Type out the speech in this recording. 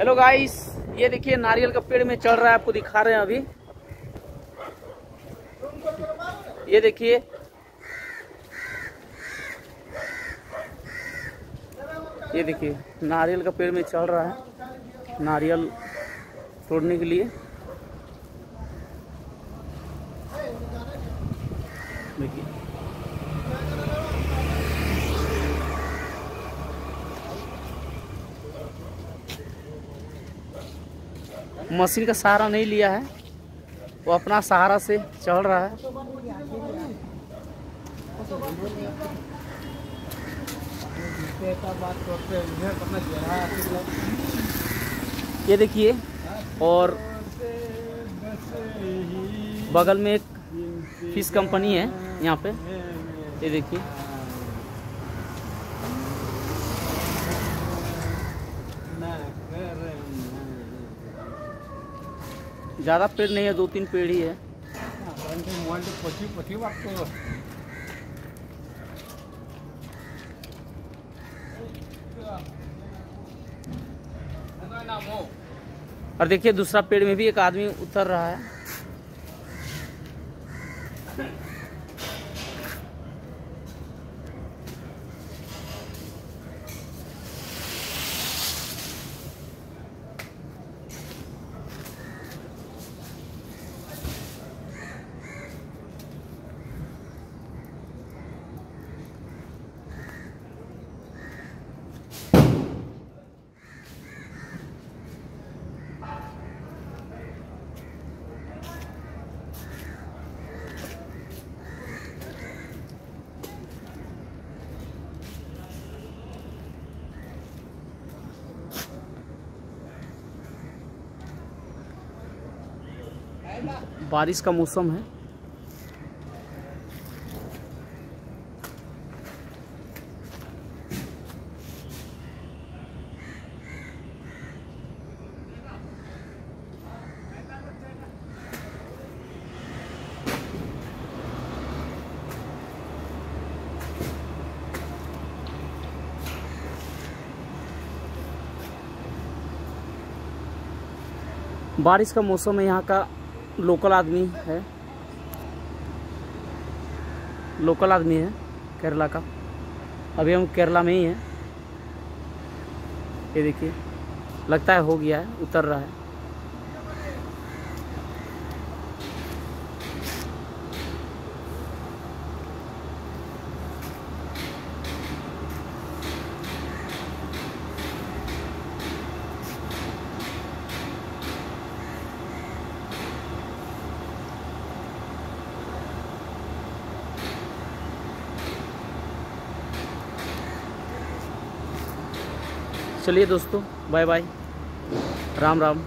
Hello guys ये देखिए, नारियल का पेड़ में चढ़ रहा है, आपको दिखा रहे हैं अभी। ये देखिए। ये देखिए, नारियल का पेड़ में चढ़ रहा है, नारियल तोड़ने के लिए। मशीन का सहारा नहीं लिया है। वो अपना सहारा से चढ़ रहा है। ये देखिए, और बगल में एक फ़िश कंपनी है यहाँ पे। ये देखिए। ज़्यादा पेड़ नहीं है दो तीन पेड़ ही है। और देखिए, दूसरा पेड़ में भी एक आदमी उतर रहा है। बारिश का मौसम है। बारिश का मौसम है यहाँ का। लोकल आदमी है। लोकल आदमी है केरला का। अभी हम केरला में ही हैं। ये देखिए, लगता है हो गया है, उतर रहा है। चलिए दोस्तों बाय बाय राम राम.